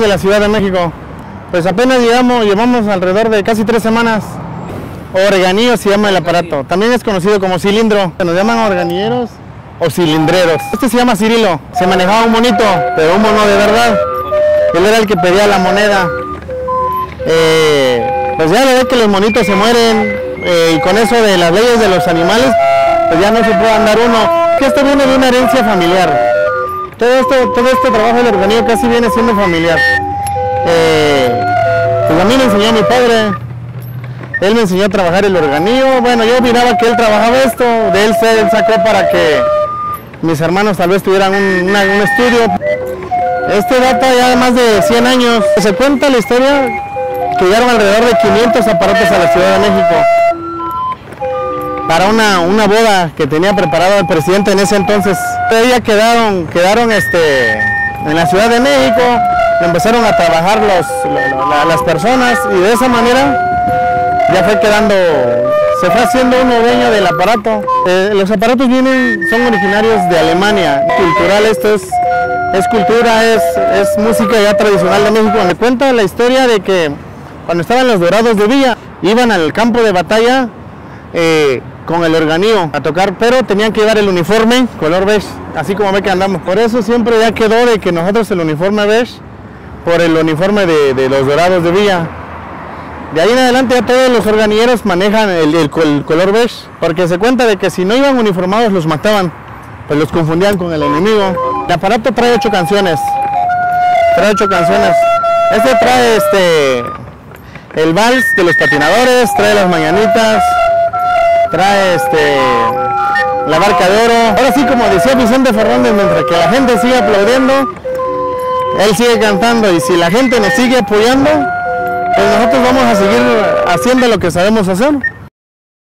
de la Ciudad de México. Pues apenas llegamos, llevamos alrededor de casi tres semanas. Organillo se llama el aparato. También es conocido como cilindro. Nos llaman organilleros o cilindreros. Este se llama Cirilo. Se manejaba un monito, pero un mono de verdad. Él era el que pedía la moneda. Eh, pues ya le ve que los monitos se mueren eh, y con eso de las leyes de los animales, pues ya no se puede andar uno. Que esto viene de una herencia familiar. Todo esto, todo este trabajo del organillo casi viene siendo familiar. Eh, pues a mí me enseñó mi padre, él me enseñó a trabajar el organillo. Bueno, yo miraba que él trabajaba esto, de él se él sacó para que mis hermanos tal vez tuvieran un, estudio. Este data ya de más de 100 años. Se cuenta la historia que llegaron alrededor de 500 aparatos a la Ciudad de México para una, una boda que tenía preparado el presidente en ese entonces. Todavía quedaron, quedaron este, en la Ciudad de México, empezaron a trabajar los, lo- la- las personas y de esa manera ya fue quedando, se fue haciendo uno dueño del aparato. Eh, los aparatos vienen, son originarios de Alemania, cultural, esto es, es cultura, es, es música ya tradicional de México. Me cuenta la historia de que cuando estaban los dorados de Villa, iban al campo de batalla eh, con el organillo a tocar, pero tenían que llevar el uniforme color beige, así como ve que andamos. Por eso siempre ya quedó de que nosotros el uniforme beige por el uniforme de, de los dorados de Villa. De ahí en adelante ya todos los organilleros manejan el, el col- color beige, porque se cuenta de que si no iban uniformados los mataban, pues los confundían con el enemigo. El aparato trae ocho canciones, trae ocho canciones. Este trae este el vals de los patinadores, trae las mañanitas, trae este la barca de oro. Ahora sí, como decía Vicente Fernández, mientras que la gente sigue aplaudiendo, él sigue cantando y si la gente nos sigue apoyando, pues nosotros vamos a seguir haciendo lo que sabemos hacer.